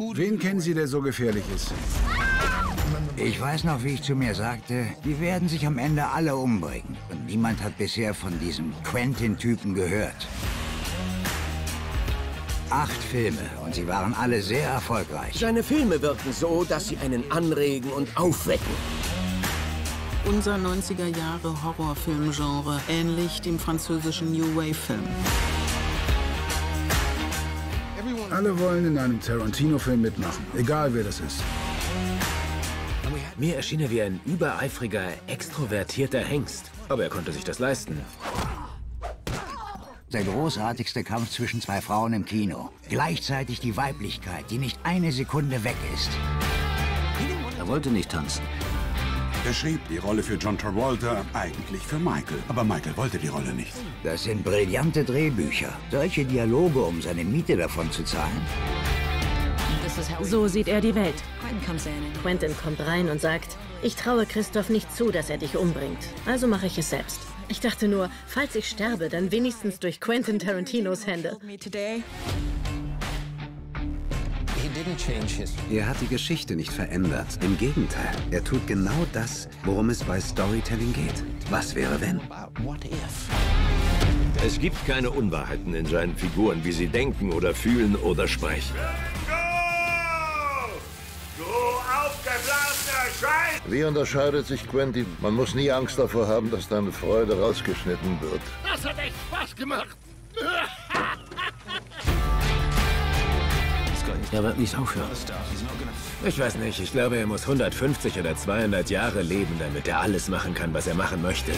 Wen kennen Sie, der so gefährlich ist? Ich weiß noch, wie ich zu mir sagte, die werden sich am Ende alle umbringen. Und niemand hat bisher von diesem Quentin-Typen gehört. Acht Filme und sie waren alle sehr erfolgreich. Seine Filme wirken so, dass sie einen anregen und aufwecken. Unser 90er Jahre Horrorfilmgenre, ähnlich dem französischen New Wave-Film. Alle wollen in einem Tarantino-Film mitmachen, egal wer das ist. Mir erschien er wie ein übereifriger, extrovertierter Hengst. Aber er konnte sich das leisten. Der großartigste Kampf zwischen zwei Frauen im Kino. Gleichzeitig die Weiblichkeit, die nicht eine Sekunde weg ist. Er wollte nicht tanzen. Er schrieb die Rolle für John Travolta, eigentlich für Michael. Aber Michael wollte die Rolle nicht. Das sind brillante Drehbücher. Solche Dialoge, um seine Miete davon zu zahlen. So sieht er die Welt. Quentin kommt rein und sagt, ich traue Christoph nicht zu, dass er dich umbringt. Also mache ich es selbst. Ich dachte nur, falls ich sterbe, dann wenigstens durch Quentin Tarantinos Hände. Er hat die Geschichte nicht verändert. Im Gegenteil, er tut genau das, worum es bei Storytelling geht. Was wäre, wenn? Es gibt keine Unwahrheiten in seinen Figuren, wie sie denken oder fühlen oder sprechen. Wie unterscheidet sich Quentin? Man muss nie Angst davor haben, dass deine Freude rausgeschnitten wird. Das hat echt Spaß gemacht. Er wird nicht aufhören. Ich weiß nicht, ich glaube, er muss 150 oder 200 Jahre leben, damit er alles machen kann, was er machen möchte.